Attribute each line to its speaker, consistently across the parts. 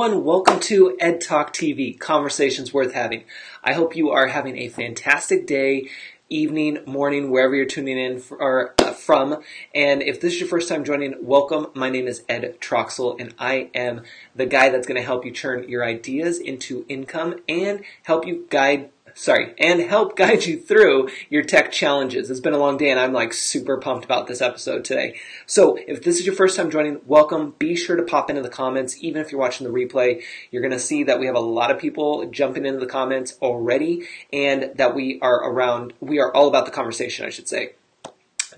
Speaker 1: Everyone. Welcome to Ed Talk TV, conversations worth having. I hope you are having a fantastic day, evening, morning, wherever you're tuning in for, uh, from. And if this is your first time joining, welcome. My name is Ed Troxell and I am the guy that's going to help you turn your ideas into income and help you guide sorry, and help guide you through your tech challenges. It's been a long day and I'm like super pumped about this episode today. So if this is your first time joining, welcome. Be sure to pop into the comments. Even if you're watching the replay, you're going to see that we have a lot of people jumping into the comments already and that we are around, we are all about the conversation, I should say.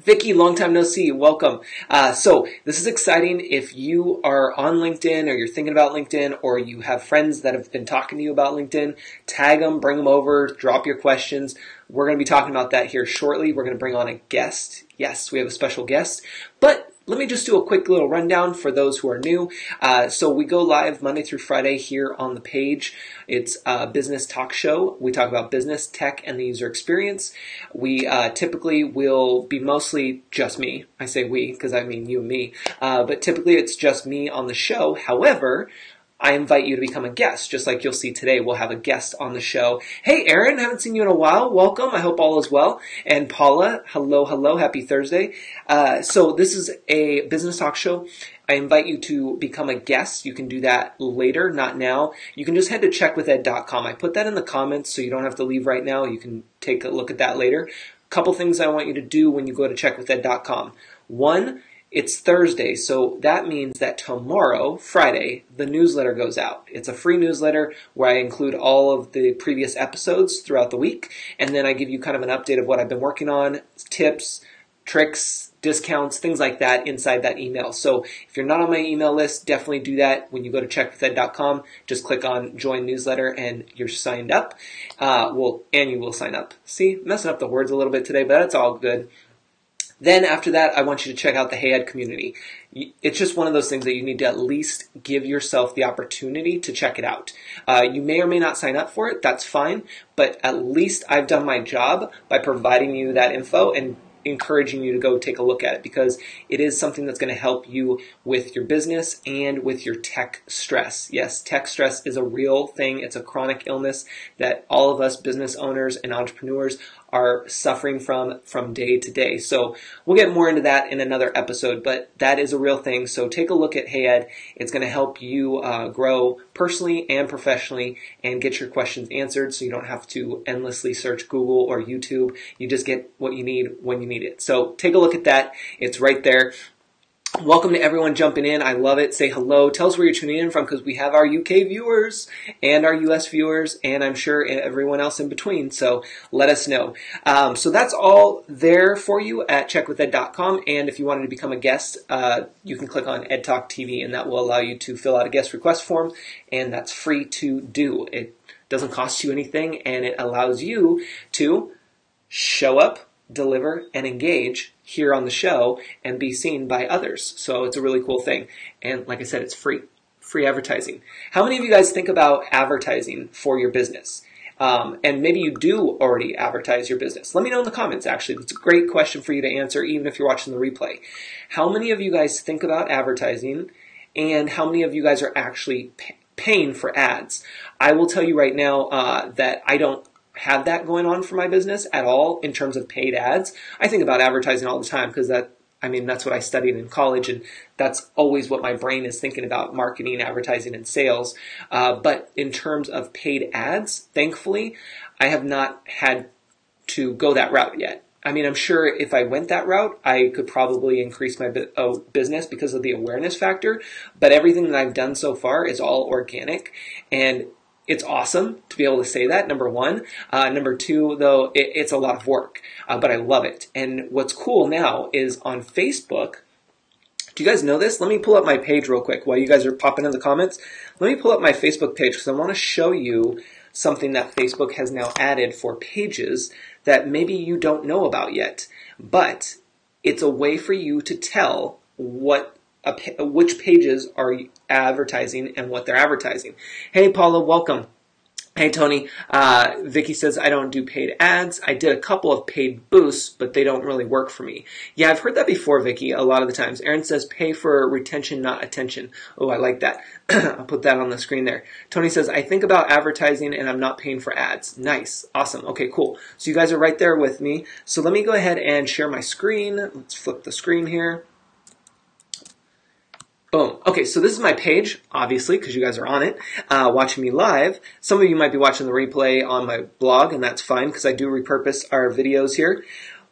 Speaker 1: Vicky, long time no see. Welcome. Uh, so this is exciting. If you are on LinkedIn or you're thinking about LinkedIn or you have friends that have been talking to you about LinkedIn, tag them, bring them over, drop your questions. We're going to be talking about that here shortly. We're going to bring on a guest. Yes, we have a special guest. But let me just do a quick little rundown for those who are new. Uh, so we go live Monday through Friday here on the page. It's a business talk show. We talk about business, tech, and the user experience. We uh, typically will be mostly just me. I say we because I mean you and me. Uh, but typically it's just me on the show. However, I invite you to become a guest. Just like you'll see today, we'll have a guest on the show. Hey, Aaron, haven't seen you in a while. Welcome. I hope all is well. And Paula, hello, hello. Happy Thursday. Uh, so this is a business talk show. I invite you to become a guest. You can do that later, not now. You can just head to checkwithed.com. I put that in the comments so you don't have to leave right now. You can take a look at that later. A couple things I want you to do when you go to checkwithed.com. One, it's Thursday, so that means that tomorrow, Friday, the newsletter goes out. It's a free newsletter where I include all of the previous episodes throughout the week, and then I give you kind of an update of what I've been working on, tips, tricks, discounts, things like that inside that email. So if you're not on my email list, definitely do that when you go to checkwithed.com. Just click on join newsletter and you're signed up. Uh, well, and you will sign up. See, messing up the words a little bit today, but that's all good. Then after that, I want you to check out the Hey Ed community. It's just one of those things that you need to at least give yourself the opportunity to check it out. Uh, you may or may not sign up for it. That's fine. But at least I've done my job by providing you that info and encouraging you to go take a look at it because it is something that's going to help you with your business and with your tech stress. Yes, tech stress is a real thing. It's a chronic illness that all of us business owners and entrepreneurs are suffering from from day to day. So we'll get more into that in another episode, but that is a real thing. So take a look at Hey Ed. It's going to help you uh, grow personally and professionally and get your questions answered so you don't have to endlessly search Google or YouTube. You just get what you need when you need it. So take a look at that. It's right there. Welcome to everyone jumping in. I love it. Say hello. Tell us where you're tuning in from because we have our UK viewers and our US viewers, and I'm sure everyone else in between. So let us know. Um, so that's all there for you at checkwithed.com. And if you wanted to become a guest, uh, you can click on Ed Talk TV, and that will allow you to fill out a guest request form, and that's free to do. It doesn't cost you anything, and it allows you to show up, deliver, and engage here on the show and be seen by others. So it's a really cool thing. And like I said, it's free. Free advertising. How many of you guys think about advertising for your business? Um, and maybe you do already advertise your business. Let me know in the comments, actually. It's a great question for you to answer, even if you're watching the replay. How many of you guys think about advertising, and how many of you guys are actually pay- paying for ads? I will tell you right now uh, that I don't have that going on for my business at all in terms of paid ads. I think about advertising all the time because that I mean, that's what I studied in college, and that's always what my brain is thinking about marketing, advertising, and sales. Uh, but in terms of paid ads, thankfully, I have not had to go that route yet. I mean, I'm sure if I went that route, I could probably increase my uh, business because of the awareness factor. But everything that I've done so far is all organic. And it's awesome to be able to say that. Number one. Uh, number two, though, it, it's a lot of work, uh, but I love it. And what's cool now is on Facebook. Do you guys know this? Let me pull up my page real quick while you guys are popping in the comments. Let me pull up my Facebook page because I want to show you something that Facebook has now added for pages that maybe you don't know about yet. But it's a way for you to tell what which pages are advertising and what they're advertising. Hey, Paula, welcome. Hey Tony, uh, Vicky says I don't do paid ads. I did a couple of paid boosts, but they don't really work for me. Yeah, I've heard that before, Vicky. A lot of the times, Aaron says pay for retention, not attention. Oh, I like that. I'll put that on the screen there. Tony says I think about advertising and I'm not paying for ads. Nice, awesome. Okay, cool. So you guys are right there with me. So let me go ahead and share my screen. Let's flip the screen here. Boom. Okay, so this is my page, obviously, because you guys are on it, uh, watching me live. Some of you might be watching the replay on my blog, and that's fine because I do repurpose our videos here.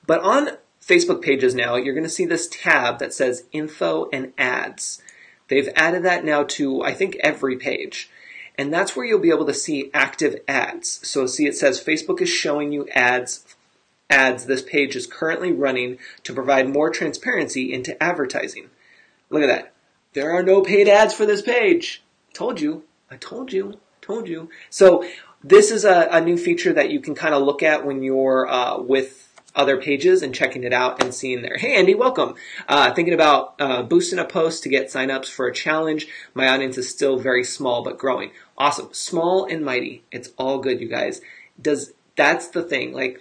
Speaker 1: But on Facebook pages now, you're going to see this tab that says Info and Ads. They've added that now to, I think, every page. And that's where you'll be able to see active ads. So see it says Facebook is showing you ads ads this page is currently running to provide more transparency into advertising. Look at that. There are no paid ads for this page. Told you. I told you. Told you. So this is a, a new feature that you can kind of look at when you're uh, with other pages and checking it out and seeing there. Hey Andy, welcome. Uh, thinking about uh, boosting a post to get signups for a challenge. My audience is still very small but growing. Awesome. Small and mighty. It's all good, you guys. Does that's the thing. Like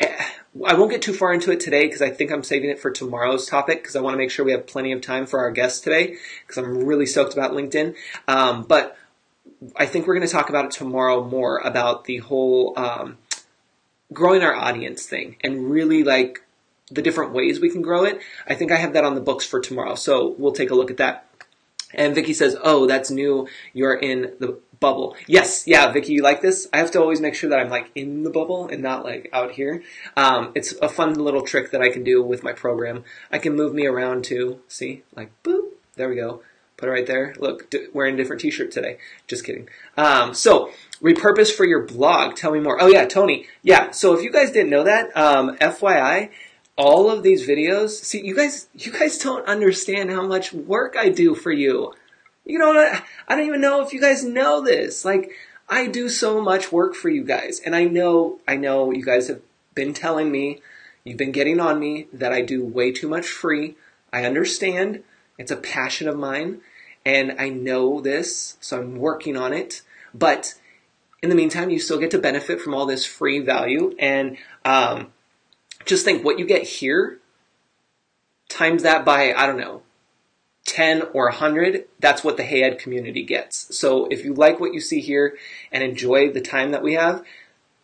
Speaker 1: I won't get too far into it today because I think I'm saving it for tomorrow's topic because I want to make sure we have plenty of time for our guests today because I'm really stoked about LinkedIn. Um, but I think we're going to talk about it tomorrow more about the whole um, growing our audience thing and really like the different ways we can grow it. I think I have that on the books for tomorrow, so we'll take a look at that. And Vicky says, "Oh, that's new. You're in the bubble." Yes, yeah, Vicky, you like this? I have to always make sure that I'm like in the bubble and not like out here. Um, it's a fun little trick that I can do with my program. I can move me around too. See, like boop. There we go. Put it right there. Look, wearing a different T-shirt today. Just kidding. Um, so repurpose for your blog. Tell me more. Oh yeah, Tony. Yeah. So if you guys didn't know that, um, FYI all of these videos. See, you guys, you guys don't understand how much work I do for you. You know, I don't even know if you guys know this. Like, I do so much work for you guys, and I know, I know you guys have been telling me, you've been getting on me that I do way too much free. I understand. It's a passion of mine, and I know this, so I'm working on it. But in the meantime, you still get to benefit from all this free value, and um, just think what you get here times that by, I don't know, 10 or 100, that's what the Hey Ed community gets. So if you like what you see here and enjoy the time that we have,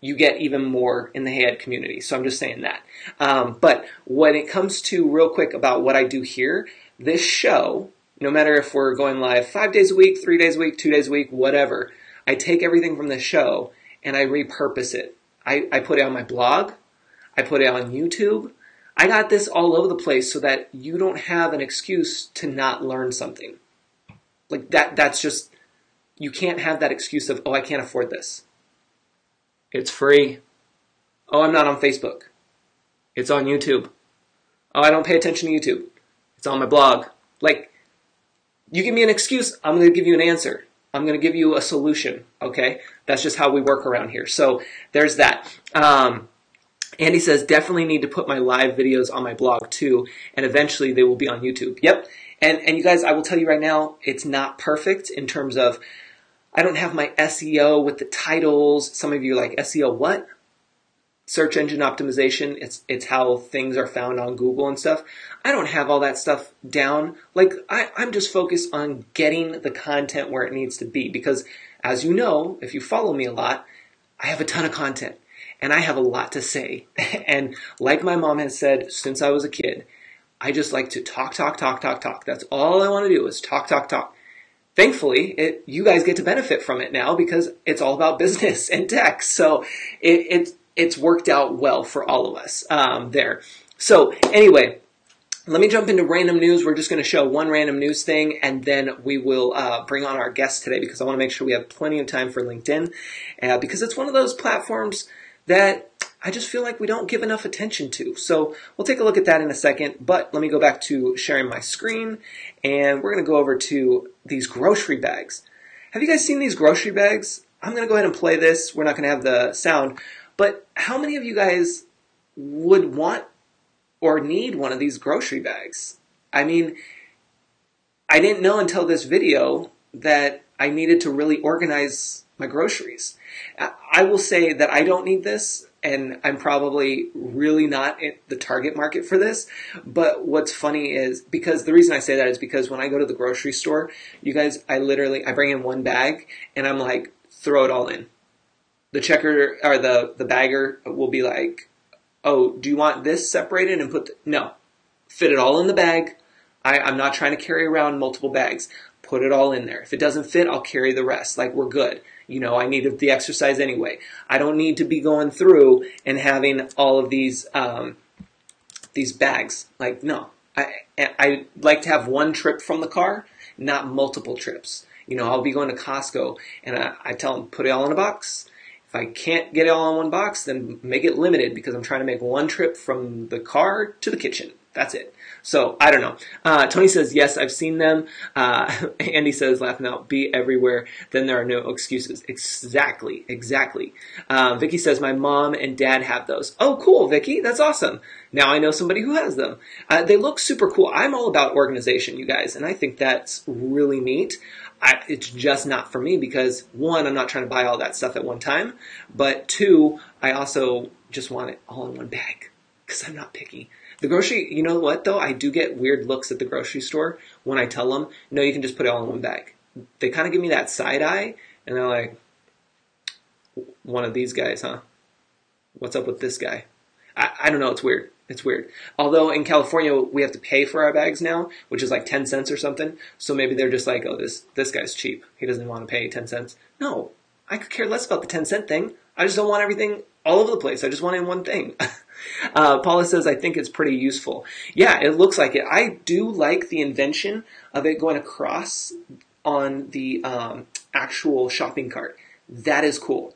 Speaker 1: you get even more in the Hey Ed community. So I'm just saying that. Um, but when it comes to real quick about what I do here, this show, no matter if we're going live five days a week, three days a week, two days a week, whatever, I take everything from the show and I repurpose it. I, I put it on my blog. I put it on YouTube. I got this all over the place so that you don't have an excuse to not learn something. Like that, that's just, you can't have that excuse of, oh, I can't afford this. It's free. Oh, I'm not on Facebook. It's on YouTube. Oh, I don't pay attention to YouTube. It's on my blog. Like, you give me an excuse, I'm going to give you an answer. I'm going to give you a solution. Okay? That's just how we work around here. So there's that. Um, Andy says, definitely need to put my live videos on my blog too, and eventually they will be on YouTube. Yep. And, and you guys, I will tell you right now, it's not perfect in terms of, I don't have my SEO with the titles. Some of you are like, SEO what? Search engine optimization. It's, it's how things are found on Google and stuff. I don't have all that stuff down. Like, I, I'm just focused on getting the content where it needs to be because as you know, if you follow me a lot, I have a ton of content and I have a lot to say. and like my mom has said since I was a kid, I just like to talk, talk, talk, talk, talk. That's all I want to do is talk, talk, talk. Thankfully, it, you guys get to benefit from it now because it's all about business and tech. So it, it it's worked out well for all of us um, there. So anyway, let me jump into random news. We're just going to show one random news thing, and then we will uh, bring on our guest today because I want to make sure we have plenty of time for LinkedIn uh, because it's one of those platforms that I just feel like we don't give enough attention to. So we'll take a look at that in a second, but let me go back to sharing my screen and we're going to go over to these grocery bags. Have you guys seen these grocery bags? I'm going to go ahead and play this. We're not going to have the sound, but how many of you guys would want or need one of these grocery bags? I mean, I didn't know until this video that I needed to really organize my groceries. I will say that I don't need this and I'm probably really not the target market for this. But what's funny is because the reason I say that is because when I go to the grocery store, you guys, I literally I bring in one bag and I'm like, throw it all in. The checker or the the bagger will be like, oh, do you want this separated and put the, no, fit it all in the bag. I, I'm not trying to carry around multiple bags. Put it all in there. If it doesn't fit, I'll carry the rest. Like we're good. You know, I needed the exercise anyway. I don't need to be going through and having all of these um, these bags. Like no, I I like to have one trip from the car, not multiple trips. You know, I'll be going to Costco and I, I tell them put it all in a box. If I can't get it all in one box, then make it limited because I'm trying to make one trip from the car to the kitchen. That's it. So I don't know. Uh, Tony says yes, I've seen them. Uh, Andy says laughing out, be everywhere. Then there are no excuses. Exactly, exactly. Uh, Vicky says my mom and dad have those. Oh, cool, Vicky, that's awesome. Now I know somebody who has them. Uh, they look super cool. I'm all about organization, you guys, and I think that's really neat. I, it's just not for me because one, I'm not trying to buy all that stuff at one time, but two, I also just want it all in one bag because I'm not picky. The grocery, you know what though? I do get weird looks at the grocery store when I tell them, no, you can just put it all in one bag. They kind of give me that side eye and they're like, one of these guys, huh? What's up with this guy? I, I don't know. It's weird. It's weird. Although in California we have to pay for our bags now, which is like ten cents or something. So maybe they're just like, oh, this this guy's cheap. He doesn't want to pay ten cents. No, I could care less about the ten cent thing. I just don't want everything all over the place. I just want it in one thing. Uh, Paula says, I think it's pretty useful. Yeah, it looks like it. I do like the invention of it going across on the um, actual shopping cart. That is cool.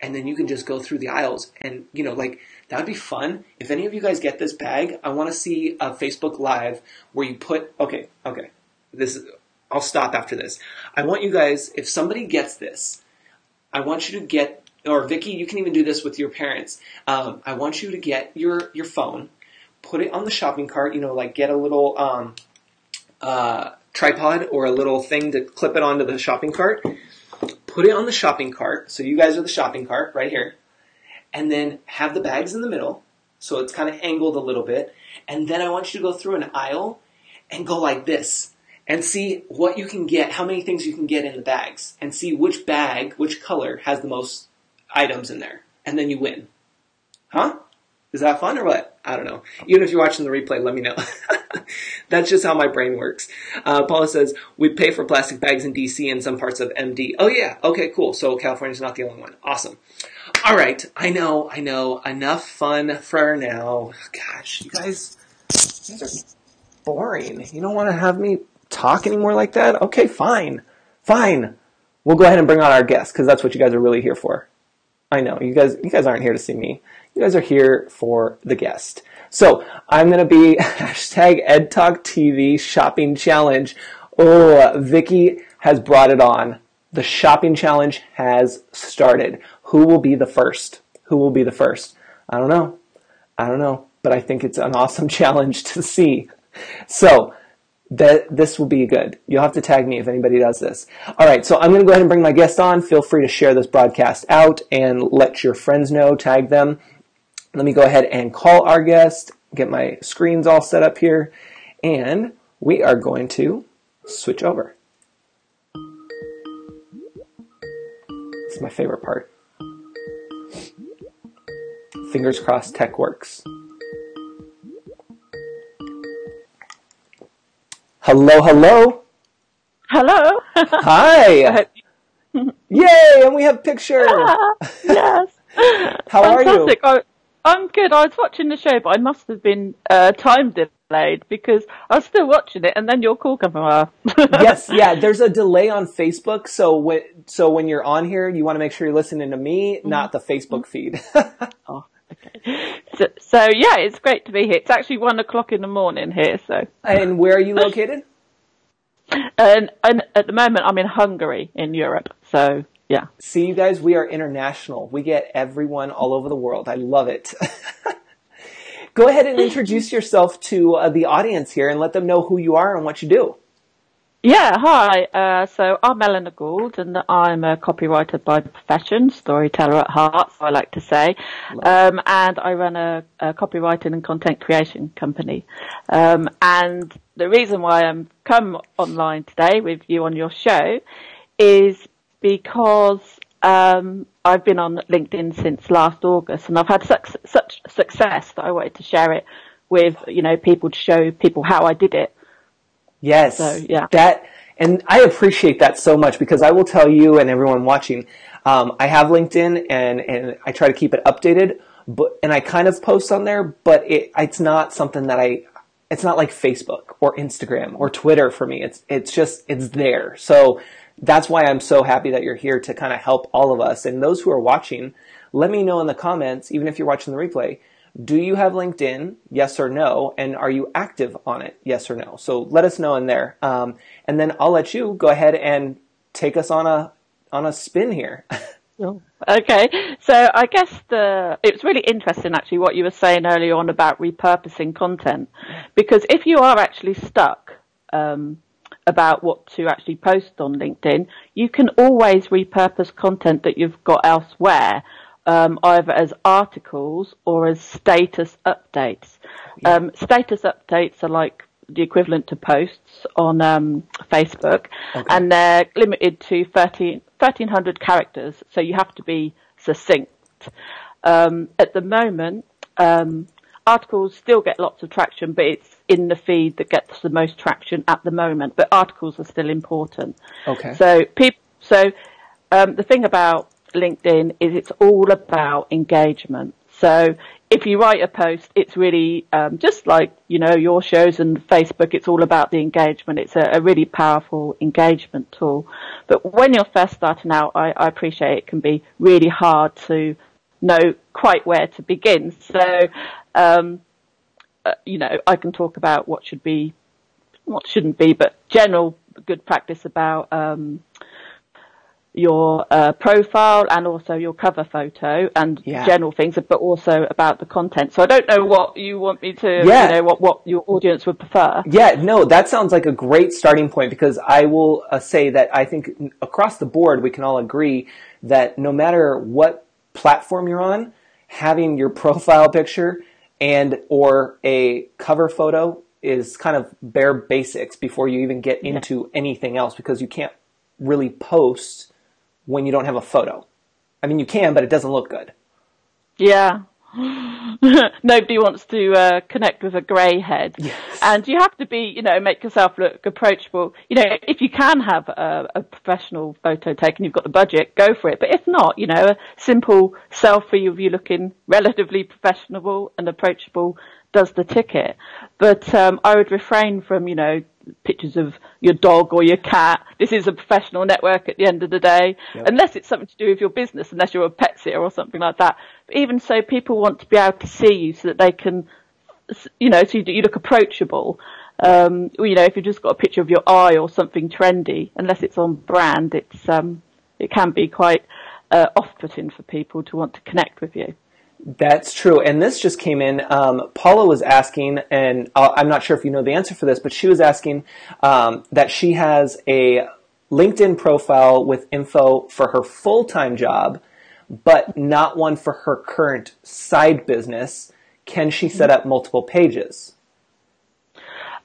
Speaker 1: And then you can just go through the aisles and, you know, like, that would be fun. If any of you guys get this bag, I want to see a Facebook Live where you put, okay, okay, this is, I'll stop after this. I want you guys, if somebody gets this, I want you to get or Vicky, you can even do this with your parents. Um, I want you to get your your phone, put it on the shopping cart. You know, like get a little um, uh, tripod or a little thing to clip it onto the shopping cart. Put it on the shopping cart. So you guys are the shopping cart right here, and then have the bags in the middle. So it's kind of angled a little bit, and then I want you to go through an aisle and go like this and see what you can get, how many things you can get in the bags, and see which bag, which color has the most items in there, and then you win. Huh? Is that fun or what? I don't know. Even if you're watching the replay, let me know. That's just how my brain works. Uh, Paula says, we pay for plastic bags in DC and some parts of MD. Oh yeah, okay, cool. So California's not the only one. Awesome. All right, I know, I know. Enough fun for now. Gosh, you guys, you guys are boring. You don't want to have me talk anymore like that? Okay, fine. Fine. We'll go ahead and bring on our guest because that's what you guys are really here for. I know you guys. You guys aren't here to see me. You guys are here for the guest. So I'm gonna be hashtag EdTalk Shopping Challenge. Oh, Vicky has brought it on. The shopping challenge has started. Who will be the first? Who will be the first? I don't know. I don't know, but I think it's an awesome challenge to see. So that this will be good. You'll have to tag me if anybody does this. All right, so I'm going to go ahead and bring my guest on. Feel free to share this broadcast out and let your friends know, tag them. Let me go ahead and call our guest, get my screens all set up here, and we are going to switch over. It's my favorite part. Fingers crossed tech works. Hello, hello.
Speaker 2: Hello.
Speaker 1: Hi. Yay, and we have pictures.
Speaker 2: Ah, yes.
Speaker 1: How
Speaker 2: Fantastic.
Speaker 1: are you?
Speaker 2: I, am good. I was watching the show, but I must have been uh, time delayed because I was still watching it, and then your call came up.
Speaker 1: yes, yeah. There's a delay on Facebook, so when so when you're on here, you want to make sure you're listening to me, mm-hmm. not the Facebook feed.
Speaker 2: oh. So, so, yeah, it's great to be here. It's actually one o'clock in the morning here. So.
Speaker 1: And where are you located?
Speaker 2: And, and at the moment, I'm in Hungary in Europe. So yeah.
Speaker 1: See, you guys, we are international. We get everyone all over the world. I love it. Go ahead and introduce yourself to uh, the audience here and let them know who you are and what you do.
Speaker 2: Yeah, hi. Uh, so I'm Eleanor Gould, and I'm a copywriter by profession, storyteller at heart, so I like to say. Um, and I run a, a, copywriting and content creation company. Um, and the reason why I'm come online today with you on your show is because um, I've been on LinkedIn since last August, and I've had such, such success that I wanted to share it with you know people to show people how I did it.
Speaker 1: Yes. So, yeah. That, and I appreciate that so much because I will tell you and everyone watching, um, I have LinkedIn and, and I try to keep it updated, but, and I kind of post on there, but it, it's not something that I, it's not like Facebook or Instagram or Twitter for me. It's, it's just, it's there. So that's why I'm so happy that you're here to kind of help all of us. And those who are watching, let me know in the comments, even if you're watching the replay, do you have LinkedIn? Yes or no? And are you active on it? Yes or no? So let us know in there. Um, and then I'll let you go ahead and take us on a, on a spin here.
Speaker 2: Okay, so I guess the it's really interesting actually what you were saying earlier on about repurposing content, because if you are actually stuck um, about what to actually post on LinkedIn, you can always repurpose content that you've got elsewhere um, either as articles or as status updates. Yeah. Um, status updates are like the equivalent to posts on um, Facebook, okay. and they're limited to 13, 1300 characters, so you have to be succinct. Um, at the moment, um, articles still get lots of traction, but it's in the feed that gets the most traction at the moment. But articles are still important.
Speaker 1: Okay.
Speaker 2: So people, so um, the thing about LinkedIn is it's all about engagement. So if you write a post, it's really um, just like you know your shows and Facebook. It's all about the engagement. It's a, a really powerful engagement tool. But when you're first starting out, I, I, appreciate it can be really hard to know quite where to begin. So um, uh, you know I can talk about what should be, what shouldn't be, but general good practice about. Um, your uh, profile and also your cover photo and yeah. general things, but also about the content. So I don't know what you want me to, yeah. you know, what, what your audience would prefer.
Speaker 1: Yeah, no, that sounds like a great starting point because I will uh, say that I think across the board we can all agree that no matter what platform you're on, having your profile picture and or a cover photo is kind of bare basics before you even get into yeah. anything else because you can't really post when you don't have a photo. I mean, you can, but it doesn't look good.
Speaker 2: Yeah. Nobody wants to uh, connect with a grey head.
Speaker 1: Yes.
Speaker 2: And you have to be, you know, make yourself look approachable. You know, if you can have a, a, professional photo taken, you've got the budget, go for it. But if not, you know, a simple selfie of you looking relatively professional and approachable does the ticket. But um, I would refrain from, you know, pictures of your dog or your cat. This is a professional network at the end of the day, yep. unless it's something to do with your business, unless you're a pet sitter or something like that. But even so, people want to be able to see you so that they can, you know, so you, look approachable. Um, you know, if you've just got a picture of your eye or something trendy, unless it's on brand, it's um, it can be quite uh, off-putting for people to want to connect with you.
Speaker 1: That's true. And this just came in. Um, Paula was asking, and I'm not sure if you know the answer for this, but she was asking um, that she has a LinkedIn profile with info for her full time job, but not one for her current side business. Can she set up multiple pages?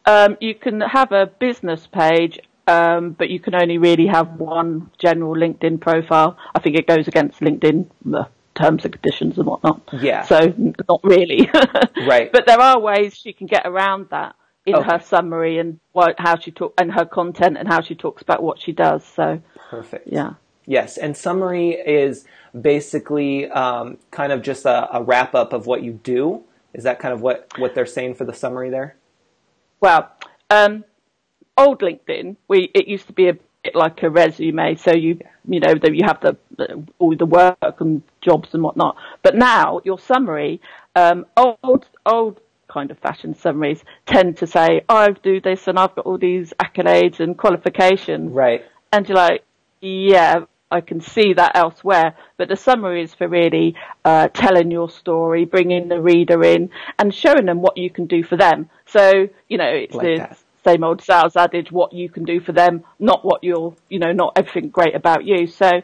Speaker 2: Um, you can have a business page um, but you can only really have one general LinkedIn profile. I think it goes against LinkedIn terms and conditions and whatnot.
Speaker 1: Yeah.
Speaker 2: So not really.
Speaker 1: right.
Speaker 2: But there are ways she can get around that in okay. her summary and what, how she talk and her content and how she talks about what she does. So
Speaker 1: perfect.
Speaker 2: Yeah.
Speaker 1: Yes, and summary is basically um, kind of just a, a wrap up of what you do. Is that kind of what what they're saying for the summary there?
Speaker 2: Well, um, old LinkedIn, we it used to be a it like a resume. So you, you know, you have the, all the work and jobs and whatnot. But now your summary, um, old, old kind of fashion summaries tend to say, I do this and I've got all these accolades and qualifications.
Speaker 1: Right.
Speaker 2: And you're like, yeah, I can see that elsewhere, but the summary is for really uh, telling your story, bringing the reader in, and showing them what you can do for them. So you know, it's
Speaker 1: like
Speaker 2: same old sales adage, what you can do for them, not what you're, you know, not everything great about you. So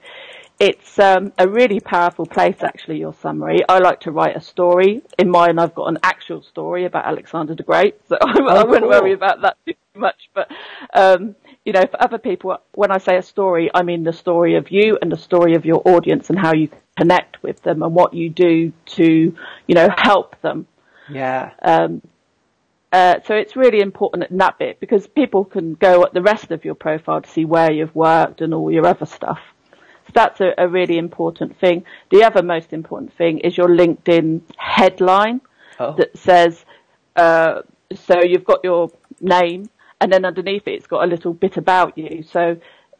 Speaker 2: it's um, a really powerful place, actually, your summary. I like to write a story. In mine, I've got an actual story about Alexander the Great, so I, oh, I wouldn't cool. worry about that too much. But, um, you know, for other people, when I say a story, I mean the story of you and the story of your audience and how you connect with them and what you do to, you know, help them.
Speaker 1: Yeah.
Speaker 2: Um, uh, so it's really important in that bit because people can go at the rest of your profile to see where you've worked and all your other stuff. So that's a, a really important thing. The other most important thing is your LinkedIn headline oh. that says, uh, so you've got your name and then underneath it, it's got a little bit about you. So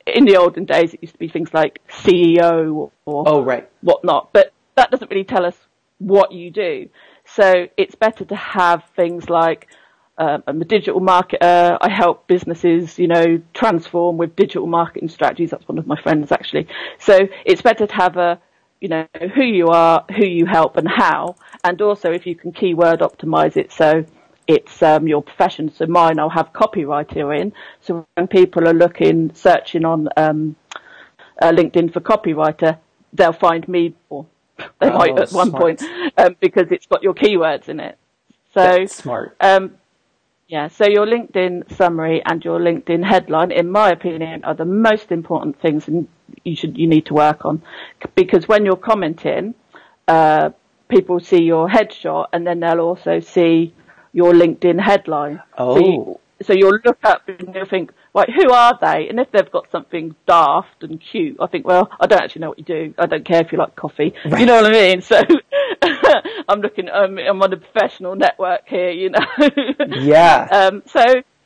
Speaker 2: in the olden days, it used to be things like CEO or, or
Speaker 1: oh, right.
Speaker 2: whatnot, but that doesn't really tell us what you do. So it's better to have things like um, I'm a digital marketer. I help businesses, you know, transform with digital marketing strategies. That's one of my friends actually. So it's better to have a, you know, who you are, who you help, and how, and also if you can keyword optimize it so it's um, your profession. So mine, I'll have copywriter in. So when people are looking, searching on um, uh, LinkedIn for copywriter, they'll find me, or they oh, might at one smart. point, um, because it's got your keywords in it. So
Speaker 1: That's smart.
Speaker 2: Um, yeah, so your LinkedIn summary and your LinkedIn headline, in my opinion, are the most important things and you should you need to work on because when you're commenting, uh, people see your headshot and then they'll also see your LinkedIn headline.
Speaker 1: Oh.
Speaker 2: So, you, so you'll look up and you'll think, right, who are they? And if they've got something daft and cute, I think, well, I don't actually know what you do. I don't care if you like coffee. Right. You know what I mean? So I'm looking, um, I'm on a professional network here, you know.
Speaker 1: yeah.
Speaker 2: Um, so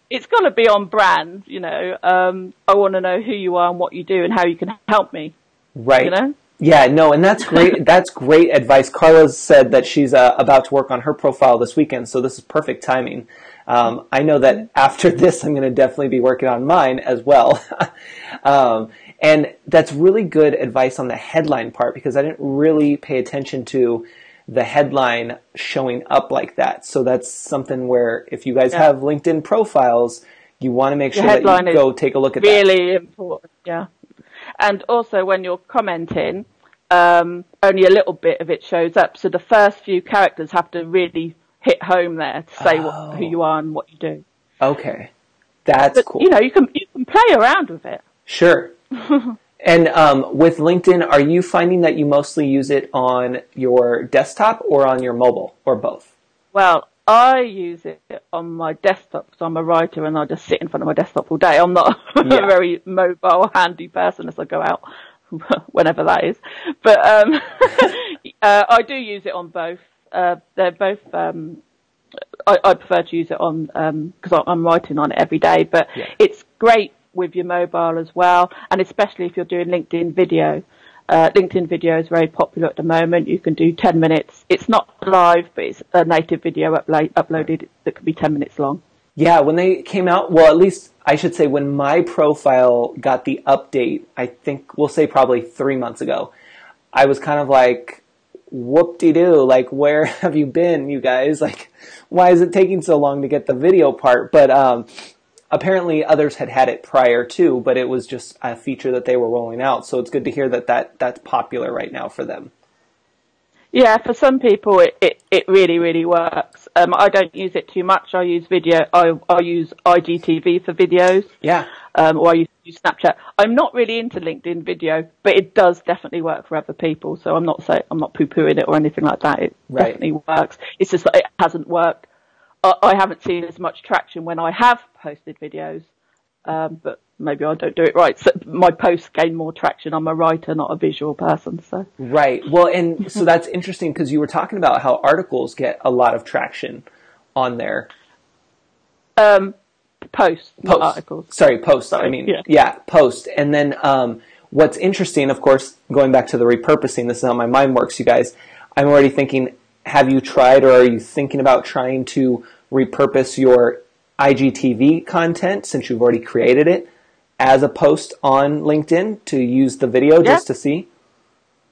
Speaker 2: it's got to be on brand, you know. Um, I want to know who you are and what you do and how you can help me.
Speaker 1: Right.
Speaker 2: You know?
Speaker 1: Yeah, no, and that's great. that's great advice. Carla said that she's uh, about to work on her profile this weekend, so this is perfect timing. Um, I know that after this, I'm going to definitely be working on mine as well. um, and that's really good advice on the headline part because I didn't really pay attention to the headline showing up like that. So that's something where if you guys yeah. have LinkedIn profiles, you want to make sure that you go take a look at
Speaker 2: really that. Really important, yeah. And also when you're commenting, um, only a little bit of it shows up. So the first few characters have to really hit home there to say oh. what, who you are and what you do.
Speaker 1: Okay, that's
Speaker 2: but,
Speaker 1: cool.
Speaker 2: You know, you can you can play around with it.
Speaker 1: Sure. and um, with LinkedIn, are you finding that you mostly use it on your desktop or on your mobile, or both?
Speaker 2: Well, I use it on my desktop because I'm a writer and I just sit in front of my desktop all day. I'm not yeah. a very mobile, handy person as I go out, whenever that is. But um, uh, I do use it on both. Uh, they're both. Um, I, I, prefer to use it on because um, I'm writing on it every day. But yeah. it's great with your mobile as well, and especially if you're doing LinkedIn video. Uh, LinkedIn video is very popular at the moment. You can do 10 minutes. It's not live, but it's a native video upload, uploaded that can be 10 minutes long.
Speaker 1: Yeah, when they came out, well, at least I should say when my profile got the update, I think we'll say probably three months ago, I was kind of like, whoop de doo, like where have you been, you guys? Like, why is it taking so long to get the video part? But um, apparently others had had it prior too, but it was just a feature that they were rolling out. So it's good to hear that, that that's popular right now for them.
Speaker 2: Yeah, for some people it, it, it really, really works. Um, I don't use it too much. I use video, I, I use IGTV for videos.
Speaker 1: Yeah.
Speaker 2: Um, or I use use Snapchat. I'm not really into LinkedIn video, but it does definitely work for other people. So I'm not say I'm not poo pooing it or anything like that. It right. definitely works. It's just that it hasn't worked. I, I haven't seen as much traction when I have posted videos, um, but maybe I don't do it right. So my posts gain more traction. I'm a writer, not a visual person. So
Speaker 1: right. Well, and so that's interesting because you were talking about how articles get a lot of traction on there.
Speaker 2: Um, posts, post. articles.
Speaker 1: Sorry, posts. Sorry, I mean, yeah, yeah post. And then um, what's interesting, of course, going back to the repurposing. This is how my mind works, you guys. I'm already thinking. Have you tried, or are you thinking about trying to repurpose your IGTV content since you've already created it as a post on LinkedIn to use the video yeah. just to see?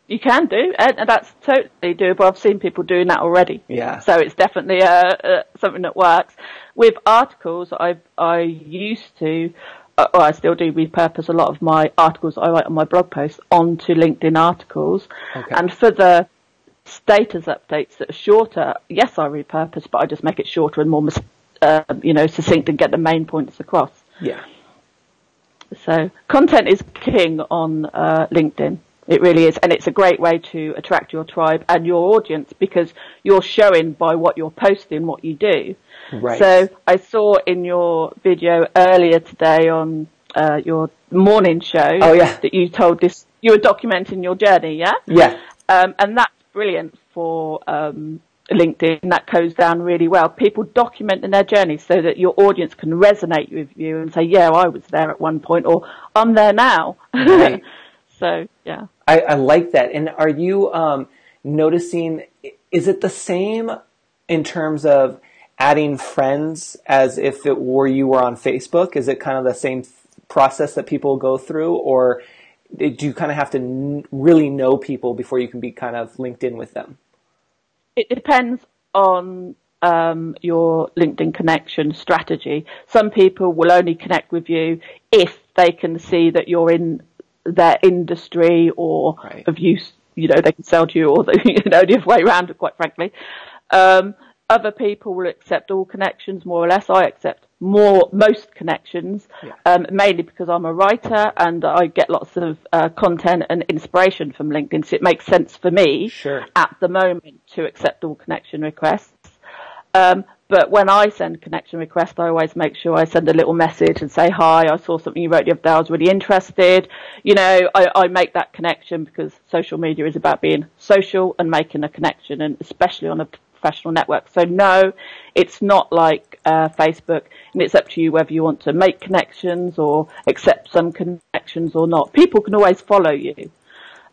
Speaker 2: You can do, and that's totally doable. I've seen people doing that already.
Speaker 1: Yeah.
Speaker 2: So it's definitely uh, uh, something that works. With articles, I I used to, uh, or I still do repurpose a lot of my articles I write on my blog posts onto LinkedIn articles,
Speaker 1: Okay.
Speaker 2: and for the status updates that are shorter, yes, I repurpose, but I just make it shorter and more, uh, you know, succinct and get the main points across.
Speaker 1: Yeah.
Speaker 2: So content is king on uh, LinkedIn. It really is, and it's a great way to attract your tribe and your audience because you're showing by what you're posting what you do.
Speaker 1: Right.
Speaker 2: So I saw in your video earlier today on uh, your morning show
Speaker 1: Oh, yeah.
Speaker 2: that you told this you were documenting your journey, yeah,
Speaker 1: Yeah.
Speaker 2: um, and that's brilliant for um, LinkedIn. That goes down really well. People documenting their journey so that your audience can resonate with you and say, "Yeah, I was there at one point," or "I'm there now."
Speaker 1: Right.
Speaker 2: so yeah.
Speaker 1: I, I like that. And are you um, noticing? Is it the same in terms of adding friends as if it were you were on Facebook? Is it kind of the same th- process that people go through, or do you kind of have to n- really know people before you can be kind of linked in with them?
Speaker 2: It depends on um, your LinkedIn connection strategy. Some people will only connect with you if they can see that you're in their industry or
Speaker 1: Right.
Speaker 2: of use. You know, they can sell to you, or the, you know, the other way around. It, quite frankly, um, other people will accept all connections more or less. I accept more most connections,
Speaker 1: Yeah.
Speaker 2: um, mainly because I'm a writer and I get lots of uh, content and inspiration from LinkedIn. So it makes sense for me
Speaker 1: Sure.
Speaker 2: at the moment to accept all connection requests. Um, but when I send connection requests, I always make sure I send a little message and say, hi, I saw something you wrote the other day. I was really interested. You know, I, I make that connection because social media is about being social and making a connection and especially on a professional network. So no, it's not like uh, Facebook and it's up to you whether you want to make connections or accept some connections or not. People can always follow you.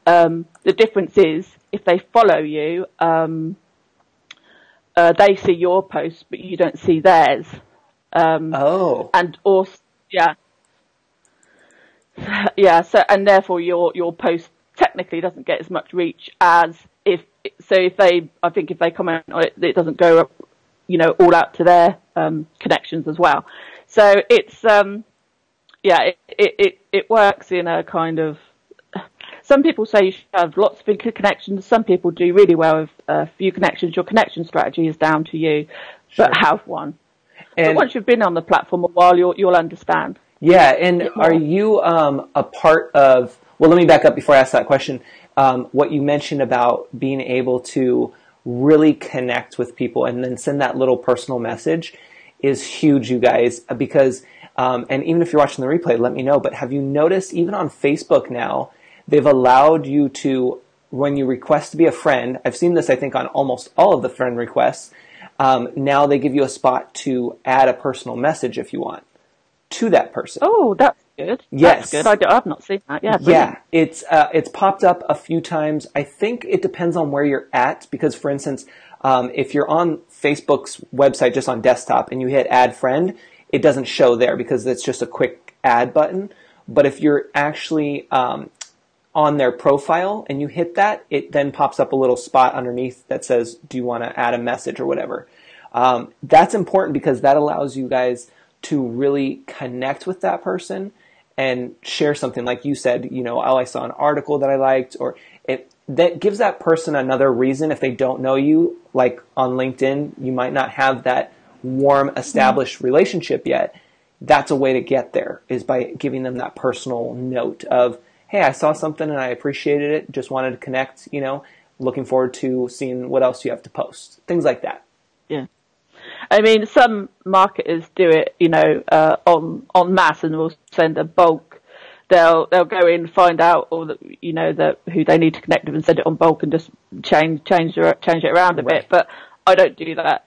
Speaker 2: Um, the difference is if they follow you, um, uh, they see your posts, but you don't see theirs. Um,
Speaker 1: Oh,
Speaker 2: and also, yeah, yeah. So, and therefore, your your post technically doesn't get as much reach as if. So, if they, I think, if they comment on it, it doesn't go, you know, all out to their um, connections as well. So it's, um, yeah, it, it it it works in a kind of. Some people say you should have lots of connections. Some people do really well with a few connections. Your connection strategy is down to you, but have one. But once you've been on the platform a while, you'll you'll understand.
Speaker 1: Yeah, and are you um, a part of? Well, let me back up before I ask that question. Um, what you mentioned about being able to really connect with people and then send that little personal message is huge, you guys. Because um, and even if you're watching the replay, let me know. But have you noticed even on Facebook now, they've allowed you to when you request to be a friend. I've seen this, I think, on almost all of the friend requests. Um, now they give you a spot to add a personal message if you want to that person.
Speaker 2: Oh, that's good.
Speaker 1: Yes.
Speaker 2: That's good. I, do- I've not seen that. Yeah.
Speaker 1: Yeah, it's uh, it's popped up a few times. I think it depends on where you're at because, for instance, um, if you're on Facebook's website just on desktop and you hit Add Friend, it doesn't show there because it's just a quick add button. But if you're actually um, on their profile and you hit that, it then pops up a little spot underneath that says, "Do you want to add a message or whatever?" Um, that's important because that allows you guys to really connect with that person and share something like you said. You know, oh, I saw an article that I liked, or it that gives that person another reason if they don't know you. Like on LinkedIn, you might not have that warm, established relationship yet. That's a way to get there is by giving them that personal note of, hey, I saw something and I appreciated it. Just wanted to connect. You know, looking forward to seeing what else you have to post. Things like that.
Speaker 2: I mean, some marketers do it, you know, uh, on on mass, and will send a bulk. They'll they'll go in, find out all the, you know, the who they need to connect with, and send it on bulk, and just change change change it around a
Speaker 1: Right.
Speaker 2: bit. But I don't do that.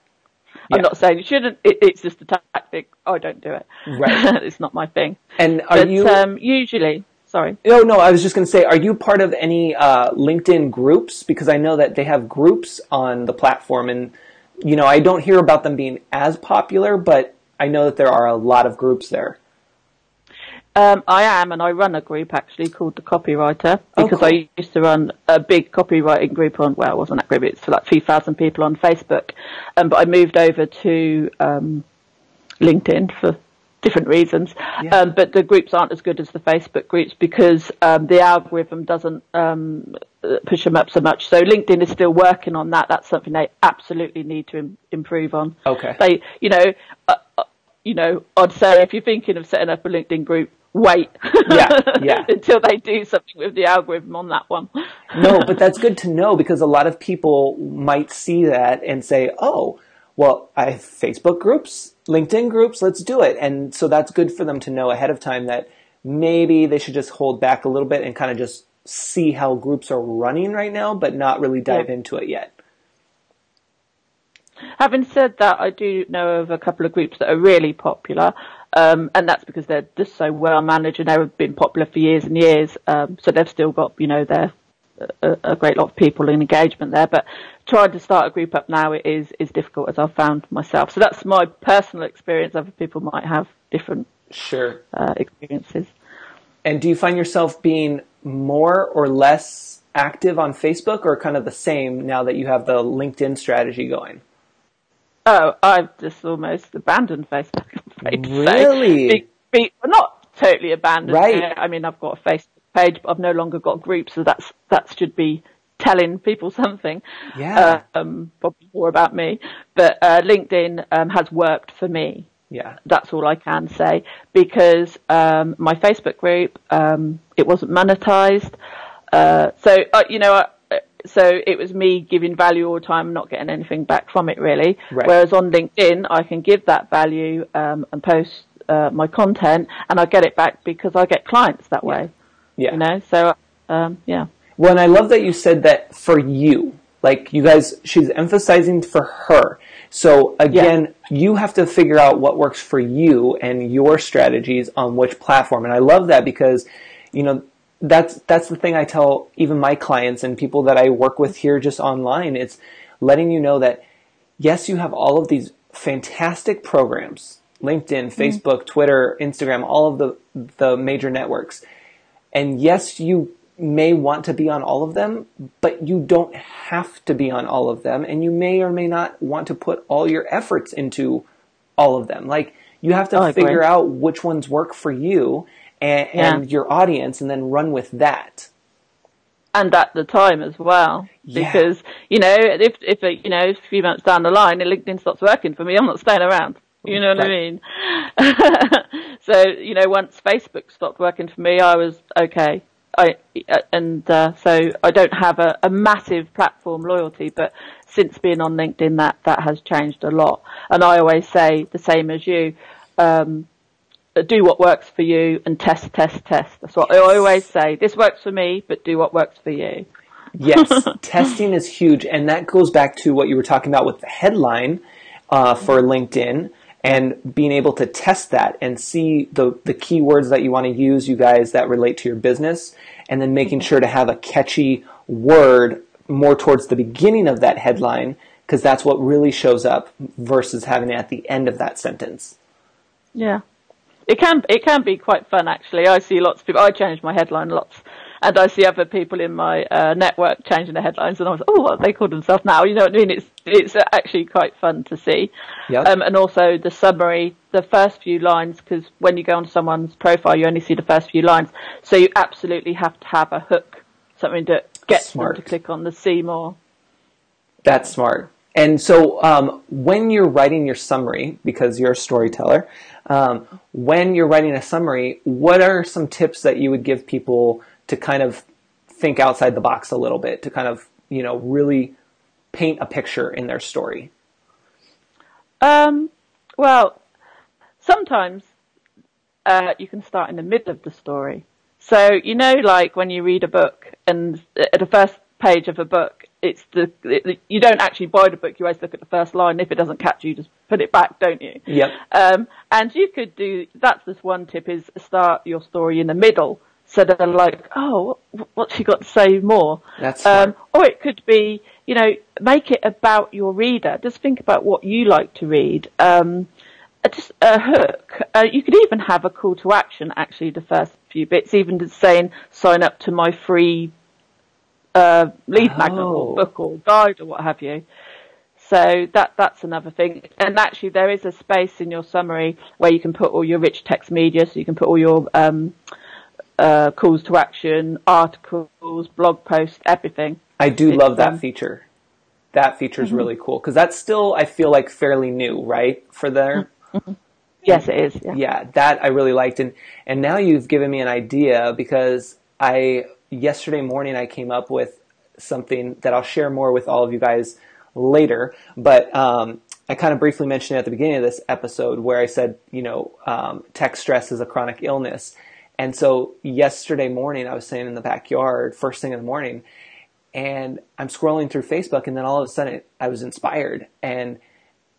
Speaker 1: Yeah.
Speaker 2: I'm not saying you shouldn't. It, it's just a tactic. I don't do it.
Speaker 1: Right.
Speaker 2: it's not my thing.
Speaker 1: And are
Speaker 2: but
Speaker 1: you?
Speaker 2: um, usually, sorry.
Speaker 1: No, no, I was just going to say, are you part of any uh, LinkedIn groups? Because I know that they have groups on the platform, and you know, I don't hear about them being as popular, but I know that there are a lot of groups there.
Speaker 2: Um, I am, and I run a group actually called the Copywriter
Speaker 1: Oh,
Speaker 2: because
Speaker 1: cool.
Speaker 2: I used to run a big copywriting group on. Well, it wasn't that group; it's for like three thousand people on Facebook. Um, but I moved over to um, LinkedIn for different reasons.
Speaker 1: Yeah.
Speaker 2: Um, but the groups aren't as good as the Facebook groups because um, the algorithm doesn't um, push them up so much. So LinkedIn is still working on that. That's something they absolutely need to Im- improve on.
Speaker 1: Okay.
Speaker 2: They, you know, uh, uh, you know, I'd say if you're thinking of setting up a LinkedIn group, wait.
Speaker 1: Yeah, yeah.
Speaker 2: until they do something with the algorithm on that one.
Speaker 1: no, but that's good to know because a lot of people might see that and say, "Oh, well, I have Facebook groups, LinkedIn groups, let's do it." And so that's good for them to know ahead of time that maybe they should just hold back a little bit and kind of just see how groups are running right now, but not really dive
Speaker 2: Yeah.
Speaker 1: into it yet.
Speaker 2: Having said that, I do know of a couple of groups that are really popular, um, and that's because they're just so well managed and they've been popular for years and years. Um, so they've still got, you know, their a, a great lot of people in engagement there. But trying to start a group up now is is difficult, as I've found myself. So that's my personal experience. Other people might have different
Speaker 1: Sure.
Speaker 2: uh, experiences.
Speaker 1: And do you find yourself being more or less active on Facebook or kind of the same now that you have the LinkedIn strategy going?
Speaker 2: Oh, I've just almost abandoned Facebook.
Speaker 1: Really?
Speaker 2: Be, be, not totally abandoned.
Speaker 1: Right.
Speaker 2: I mean, I've got a Facebook page, but I've no longer got groups, so that's that should be telling people something.
Speaker 1: Yeah.
Speaker 2: Um, probably more about me, but uh, LinkedIn um, has worked for me.
Speaker 1: Yeah.
Speaker 2: That's all I can say because um, my Facebook group um, it wasn't monetized, uh, so uh, you know. Uh, so it was me giving value all the time, not getting anything back from it really.
Speaker 1: Right.
Speaker 2: Whereas on LinkedIn, I can give that value um, and post uh, my content, and I get it back because I get clients that way.
Speaker 1: Yeah.
Speaker 2: You know, so um, yeah.
Speaker 1: Well, and I love that you said that for you. Like you guys, she's emphasizing for her. So again, you have to figure out what works for you and your strategies on which platform. And I love that because, you know, that's that's the thing I tell even my clients and people that I work with here just online. It's letting you know that yes, you have all of these fantastic programs, LinkedIn, Facebook, Twitter, Instagram, all of the the major networks. And yes, you may want to be on all of them, but you don't have to be on all of them. And you may or may not want to put all your efforts into all of them. Like, you have to
Speaker 2: Oh,
Speaker 1: figure out which ones work for you and,
Speaker 2: Yeah.
Speaker 1: and your audience and then run with that.
Speaker 2: and at the time as well.
Speaker 1: Yeah.
Speaker 2: Because you know, if if a, you know, a few months down the line, LinkedIn stops working for me, I'm not staying around. You know what I mean? so you know, once Facebook stopped working for me, I was okay. I and uh, so I don't have a, a massive platform loyalty, but since being on LinkedIn, that that has changed a lot. And I always say the same as you. Um, do what works for you and test, test, test. That's what I always say. This works for me, but do what works for you.
Speaker 1: Yes, testing is huge, and that goes back to what you were talking about with the headline uh, for LinkedIn and being able to test that and see the the keywords that you want to use, you guys that relate to your business, and then making mm-hmm. sure to have a catchy word more towards the beginning of that headline because that's what really shows up versus having it at the end of that sentence.
Speaker 2: Yeah, it can it can be quite fun actually. I see lots of people. I change my headline lots, and I see other people in my uh, network changing their headlines, and I was oh, what they call themselves now? You know what I mean? It's it's actually quite fun to see.
Speaker 1: Yep.
Speaker 2: Um, and also the summary, the first few lines, because when you go on someone's profile, you only see the first few lines, so you absolutely have to have a hook, something that gets
Speaker 1: Smart.
Speaker 2: them to click on the see more.
Speaker 1: That's smart. And so, um, when you're writing your summary, because you're a storyteller, um, when you're writing a summary, what are some tips that you would give people to kind of think outside the box a little bit, to kind of, you know, really paint a picture in their story?
Speaker 2: Um, well, sometimes uh, you can start in the middle of the story. So you know, like when you read a book, and at the first page of a book, it's the it, you don't actually buy the book. You always look at the first line. If it doesn't catch you, just put it back, don't you?
Speaker 1: Yep.
Speaker 2: Um, and you could do that's this one tip is start your story in the middle. So they're like, oh, what's she got to say more?
Speaker 1: That's.
Speaker 2: Um, or it could be, you know, make it about your reader. Just think about what you like to read. Um, uh, just a hook. Uh, you could even have a call to action, actually, the first few bits, even just saying sign up to my free uh, lead oh. magnet or book or guide or what have you. So that that's another thing. And actually, there is a space in your summary where you can put all your rich text media. So you can put all your um, uh, calls to action, articles, blog posts, everything.
Speaker 1: I do it's, love that um, feature. That feature is mm-hmm. really cool because that's still, I feel like, fairly new, right, for there.
Speaker 2: Mm-hmm. Yes, it is.
Speaker 1: Yeah. yeah, that I really liked, and and now you've given me an idea because I yesterday morning I came up with something that I'll share more with all of you guys later, but um, I kind of briefly mentioned it at the beginning of this episode where I said, you know, um, tech stress is a chronic illness. And so yesterday morning, I was sitting in the backyard, first thing in the morning, and I'm scrolling through Facebook, and then all of a sudden, I was inspired, and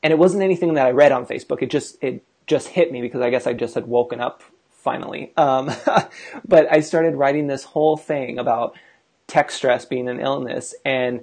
Speaker 1: and it wasn't anything that I read on Facebook. It just it just hit me because I guess I just had woken up finally. Um, but I started writing this whole thing about tech stress being an illness, and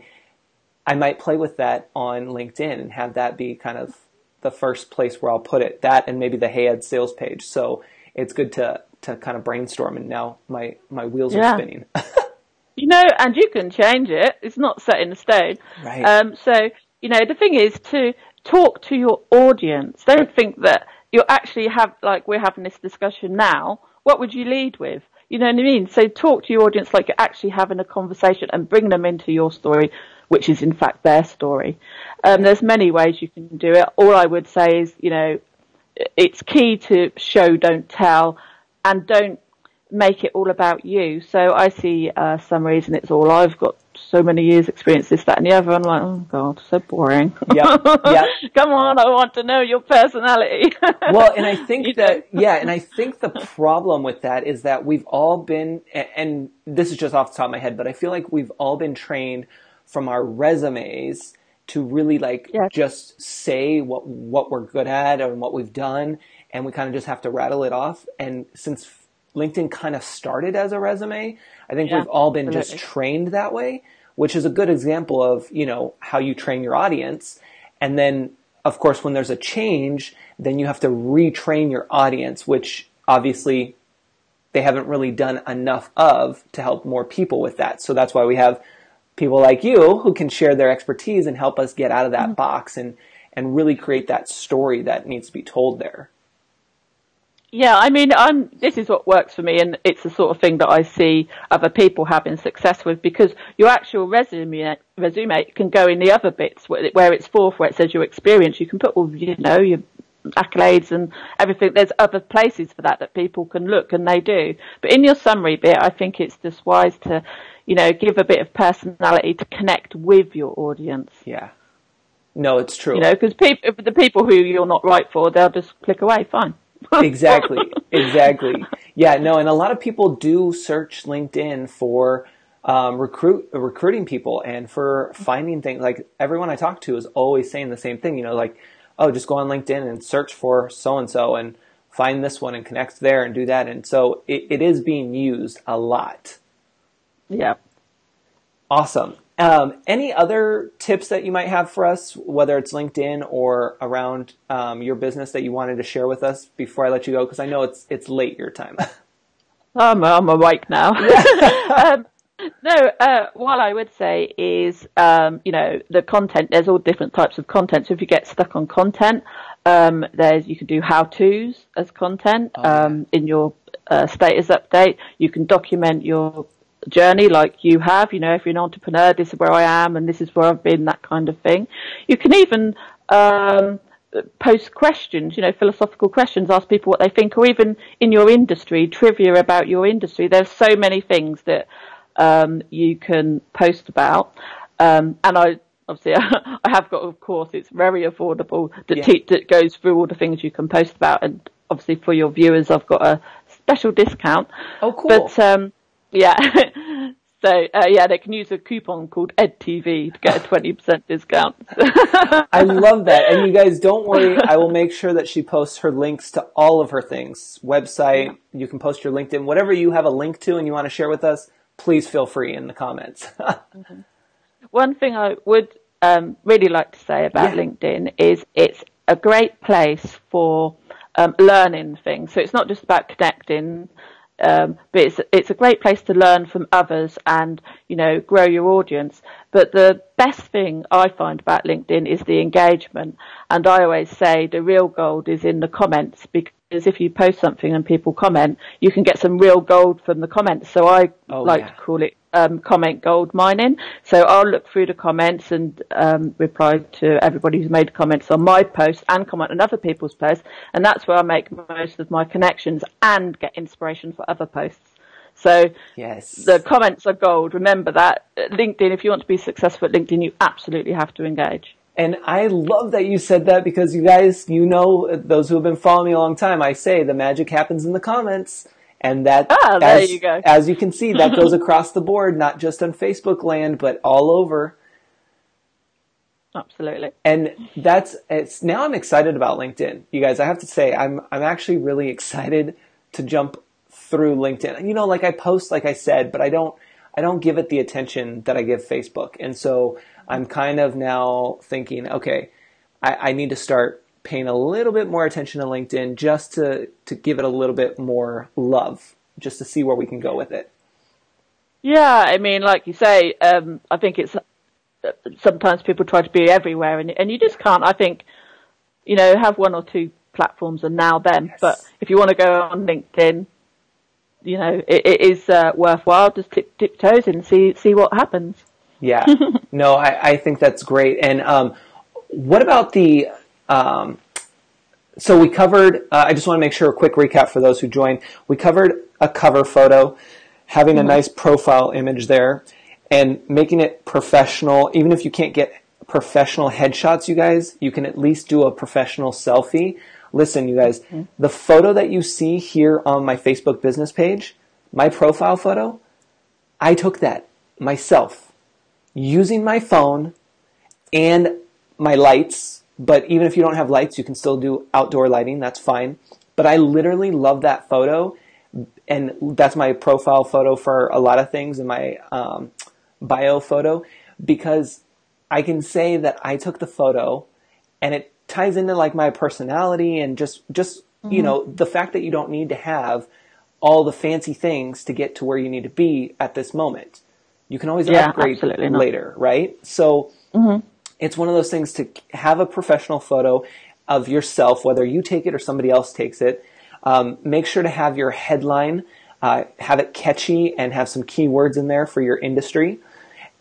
Speaker 1: I might play with that on LinkedIn and have that be kind of the first place where I'll put it. That and maybe the Hey Ed sales page. So it's good to to kind of brainstorm, and now my my wheels yeah. are spinning.
Speaker 2: you know, and you can change it. It's not set in stone.
Speaker 1: Right.
Speaker 2: Um, so you know, the thing is to talk to your audience. Don't think that you actually have like we're having this discussion now. What would you lead with? You know what I mean? So talk to your audience like you're actually having a conversation and bring them into your story, which is in fact their story. Um, there's many ways you can do it. All I would say is, you know, it's key to show, don't tell and don't make it all about you. So I see uh, summaries and it's all I've got so many years experience this, that and the other. I'm like, oh god, so boring.
Speaker 1: Yeah, yeah.
Speaker 2: Come on, I want to know your personality.
Speaker 1: well, and I think that, yeah, and I think the problem with that is that we've all been, and this is just off the top of my head, but I feel like we've all been trained from our resumes to really like yes. just say what what we're good at and what we've done and we kind of just have to rattle it off. And since LinkedIn kind of started as a resume, I think yeah, we've all been just trained that way, which is a good example of, you know, how you train your audience. And then, of course, when there's a change, then you have to retrain your audience, which obviously they haven't really done enough of to help more people with that. So that's why we have people like you who can share their expertise and help us get out of that mm-hmm. box and, and really create that story that needs to be told there.
Speaker 2: Yeah, I mean, I'm, this is what works for me, and it's the sort of thing that I see other people having success with because your actual resume resume can go in the other bits where, where it's fourth, where it says your experience. You can put all, you know, your accolades and everything. There's other places for that that people can look, and they do. But in your summary bit, I think it's just wise to, you know, give a bit of personality to connect with your audience.
Speaker 1: Yeah. No, it's true.
Speaker 2: You know, because people, the people who you're not right for, they'll just click away. Fine
Speaker 1: exactly, exactly. Yeah, no, and a lot of people do search LinkedIn for um, recruit recruiting people and for finding things. Like everyone I talk to is always saying the same thing. You know, like oh, just go on LinkedIn and search for so and so and find this one and connect there and do that. And so it, it is being used a lot.
Speaker 2: Yeah.
Speaker 1: Awesome. Um, any other tips that you might have for us, whether it's LinkedIn or around um, your business that you wanted to share with us before I let you go? Because I know it's it's late your time.
Speaker 2: I'm I'm awake now. um, no, uh, what I would say is, um, you know, the content. There's all different types of content. So if you get stuck on content, um, there's you can do how tos as content oh. Um, in your uh, status update. You can document your journey like you have. You know, if you're an entrepreneur, this is where I am and this is where I've been, that kind of thing. You can even um, post questions, you know, philosophical questions, ask people what they think, or even in your industry, trivia about your industry. There's so many things that um, you can post about. Um, and I obviously I have got of course. It's very affordable that, yeah. te- that goes through all the things you can post about. And obviously for your viewers, I've got a special discount.
Speaker 1: Oh, cool.
Speaker 2: But um, yeah. so uh, yeah, they can use a coupon called EdTV to get a twenty percent discount.
Speaker 1: I love that, and you guys don't worry. I will make sure that she posts her links to all of her things, website. Yeah. You can post your LinkedIn, whatever you have a link to, and you want to share with us. Please feel free in the comments. mm-hmm.
Speaker 2: One thing I would um, really like to say about yeah. LinkedIn is it's a great place for um, learning things. So it's not just about connecting, um, but it's it's a great place to learn from others and you know grow your audience. But the best thing I find about LinkedIn is the engagement, and I always say the real gold is in the comments because if you post something and people comment, you can get some real gold from the comments. So I
Speaker 1: Oh,
Speaker 2: like
Speaker 1: yeah.
Speaker 2: to call it um, comment gold mining. So I'll look through the comments and um, reply to everybody who's made comments on my post and comment on other people's posts, and that's where I make most of my connections and get inspiration for other posts. So
Speaker 1: Yes.
Speaker 2: the comments are gold. Remember that. LinkedIn, if you want to be successful at LinkedIn, you absolutely have to engage.
Speaker 1: And I love that you said that because you guys, you know, those who have been following me a long time, I say the magic happens in the comments. And that,
Speaker 2: Ah, there
Speaker 1: as,
Speaker 2: you go.
Speaker 1: as you can see, that goes across the board, not just on Facebook land, but all over.
Speaker 2: Absolutely.
Speaker 1: And that's, it's, now I'm excited about LinkedIn. You guys, I have to say, I'm, I'm actually really excited to jump through LinkedIn. You know, like I post, like I said, but I don't, I don't give it the attention that I give Facebook. And so I'm kind of now thinking, okay, I, I need to start paying a little bit more attention to LinkedIn just to, to give it a little bit more love, just to see where we can go with it.
Speaker 2: Yeah, I mean, like you say, um, I think it's sometimes people try to be everywhere, and and you just can't. I think, you know, have one or two platforms and now then.
Speaker 1: Yes.
Speaker 2: But if you want to go on LinkedIn, you know, it, it is uh, worthwhile. Just tip, tip toes in and see see what happens.
Speaker 1: Yeah. no, I, I think that's great. And um, what about the? Um, so we covered. Uh, I just want to make sure a quick recap for those who joined. We covered a cover photo, having a nice profile image there, and making it professional. Even if you can't get professional headshots, you guys, you can at least do a professional selfie. Listen, you guys, the photo that you see here on my Facebook business page, my profile photo, I took that myself using my phone and my lights. But even if you don't have lights, you can still do outdoor lighting. That's fine. But I literally love that photo. And that's my profile photo for a lot of things in my um, bio photo because I can say that I took the photo and it ties into like my personality and just, just, you know, the fact that you don't need to have all the fancy things to get to where you need to be at this moment. You can always
Speaker 2: Yeah,
Speaker 1: upgrade later, right? So it's one of those things to have a professional photo of yourself, whether you take it or somebody else takes it. Um, make sure to have your headline, uh, have it catchy, and have some keywords in there for your industry.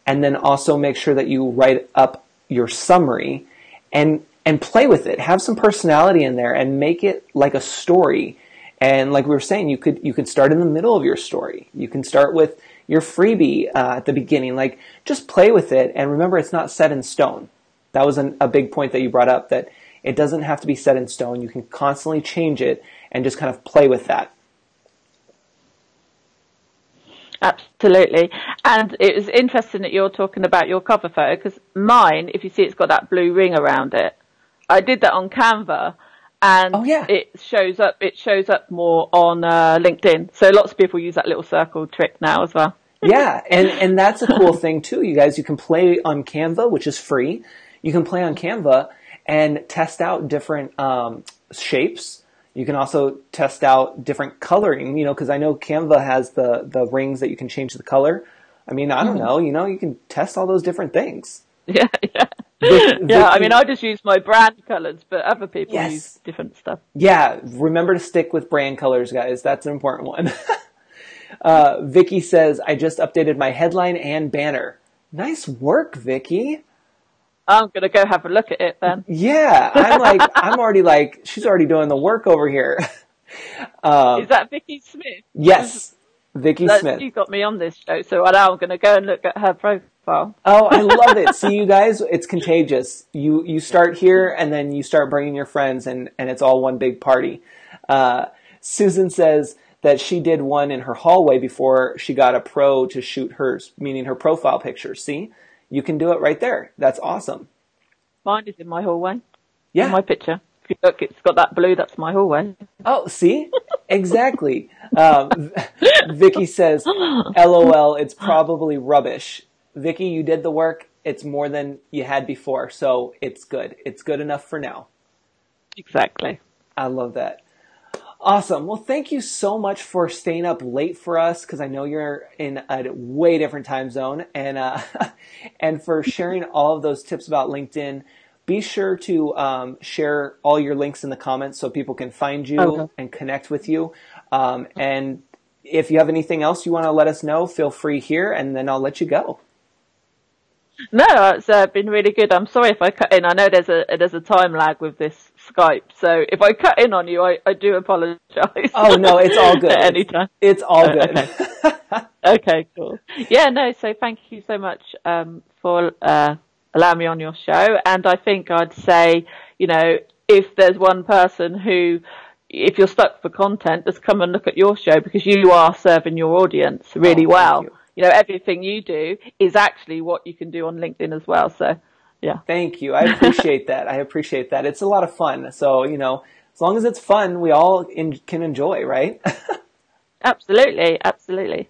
Speaker 1: And then also make sure that you write up your summary and and play with it. Have some personality in there and make it like a story. And like we were saying, you could you could start in the middle of your story. You can start with your freebie uh, at the beginning. Like just play with it and remember, it's not set in stone. That was an, a big point that you brought up. That it doesn't have to be set in stone. You can constantly change it and just kind of play with that.
Speaker 2: Absolutely. And it was interesting that you're talking about your cover photo because mine, if you see, it's got that blue ring around it. I did that on Canva, and
Speaker 1: Oh, yeah.
Speaker 2: it shows up. It shows up more on uh, LinkedIn. So lots of people use that little circle trick now as well.
Speaker 1: yeah, and and that's a cool thing too, you guys. You can play on Canva, which is free. You can play on Canva and test out different um, shapes. You can also test out different coloring. You know, because I know Canva has the the rings that you can change the color. I mean, I don't know. You know, you can test all those different things.
Speaker 2: Yeah, yeah,
Speaker 1: Vic-
Speaker 2: yeah. I mean, I just use my brand colours, but other people
Speaker 1: Yes.
Speaker 2: use different stuff.
Speaker 1: Yeah, remember to stick with brand colors, guys. That's an important one. uh, Vicky says, I just updated my headline and banner. Nice work, Vicky.
Speaker 2: I'm gonna go have a look at it then.
Speaker 1: Yeah, I'm like, I'm already like, she's already doing the work over here. Um,
Speaker 2: Is that Vicky Smith?
Speaker 1: yes, Vicky Smith.
Speaker 2: you got me on this show, so now I'm gonna go and look at her profile.
Speaker 1: Oh, I love it. See, you guys, it's contagious. You you start here, and then you start bringing your friends, and and it's all one big party. Uh, Susan says that she did one in her hallway before she got a pro to shoot hers, meaning her profile picture. See, you can do it right there. That's awesome.
Speaker 2: Mine is in my hallway.
Speaker 1: Yeah.
Speaker 2: In my picture. If you look, it's got that blue. That's my hallway.
Speaker 1: Oh, see? Exactly. Um, Vicky says, LOL, it's probably rubbish. Vicky, you did the work. It's more than you had before, so it's good. It's good enough for now.
Speaker 2: Exactly.
Speaker 1: I love that. Awesome. Well, thank you so much for staying up late for us because I know you're in a way different time zone, and uh, and for sharing all of those tips about LinkedIn. Be sure to um, share all your links in the comments so people can find you okay. and connect with you. Um, and if you have anything else you want to let us know, feel free here, and then I'll let you go.
Speaker 2: No, it's uh, been really good. I'm sorry if I cut in. I know there's a there's a time lag with this Skype, so if I cut in on you, I, I do apologise.
Speaker 1: Oh no, it's all good.
Speaker 2: anytime,
Speaker 1: it's, it's all good.
Speaker 2: Okay. okay. cool. Yeah, no. So thank you so much um, for uh, allowing me on your show, and I think I'd say, you know, if there's one person who if you're stuck for content, just come and look at your show because you are serving your audience really oh, well. You you know, everything you do is actually what you can do on LinkedIn as well. So, yeah.
Speaker 1: Thank you. I appreciate that. I appreciate that. It's a lot of fun. So, you know, as long as it's fun, we all in, can enjoy, right?
Speaker 2: absolutely. Absolutely.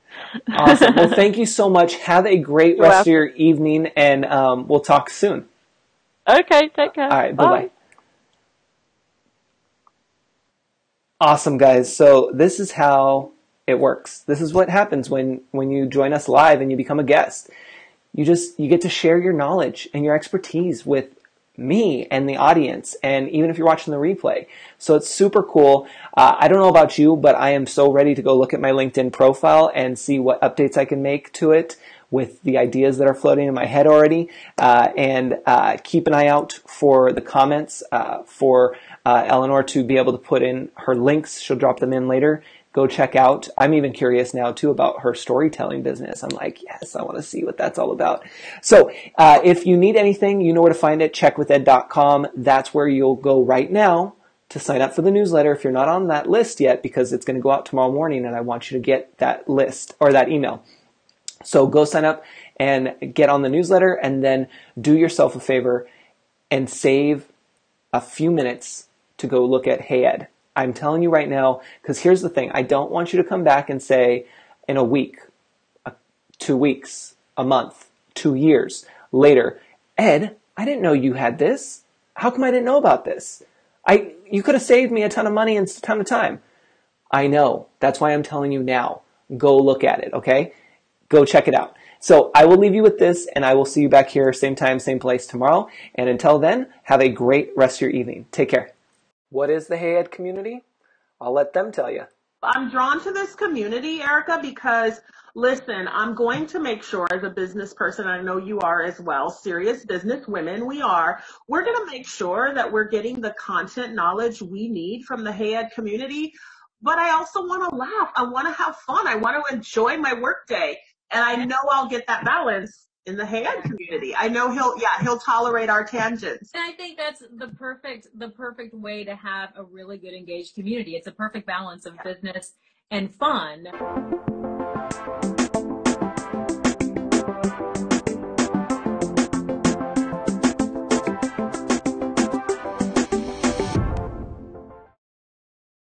Speaker 1: awesome. Well, thank you so much. Have a great You're rest welcome. of your evening and um, we'll talk soon.
Speaker 2: Okay. Take care.
Speaker 1: All right. Bye bye. Awesome, guys. So this is how it works. This is what happens when, when you join us live and you become a guest. You just, you get to share your knowledge and your expertise with me and the audience, and even if you're watching the replay. So it's super cool. Uh, I don't know about you, but I am so ready to go look at my LinkedIn profile and see what updates I can make to it with the ideas that are floating in my head already. Uh, and uh, keep an eye out for the comments uh, for uh, Eleanor to be able to put in her links. She'll drop them in later go check out. I'm even curious now too about her storytelling business. I'm like, yes, I want to see what that's all about. So, uh, if you need anything, you know where to find it. CheckwithEd.com. That's where you'll go right now to sign up for the newsletter if you're not on that list yet because it's going to go out tomorrow morning and I want you to get that list or that email. So go sign up and get on the newsletter and then do yourself a favor and save a few minutes to go look at Hey Ed. I'm telling you right now, because here's the thing I don't want you to come back and say in a week, two weeks, a month, two years later, Ed, I didn't know you had this. How come I didn't know about this? I, you could have saved me a ton of money and a ton of time. I know. That's why I'm telling you now. Go look at it, okay? Go check it out. So I will leave you with this and I will see you back here same time, same place tomorrow. And until then, have a great rest of your evening. Take care. What is the Hey Ed community? I'll let them tell you.
Speaker 3: I'm drawn to this community, Erica, because listen, I'm going to make sure as a business person, I know you are as well, serious business women, we are, we're going to make sure that we're getting the content knowledge we need from the Hey Ed community. But I also want to laugh. I want to have fun. I want to enjoy my workday. And I know I'll get that balance in the Ed community. I know he'll, yeah, he'll tolerate our tangents.
Speaker 4: And I think that's the perfect, the perfect way to have a really good engaged community. It's a perfect balance of business and fun.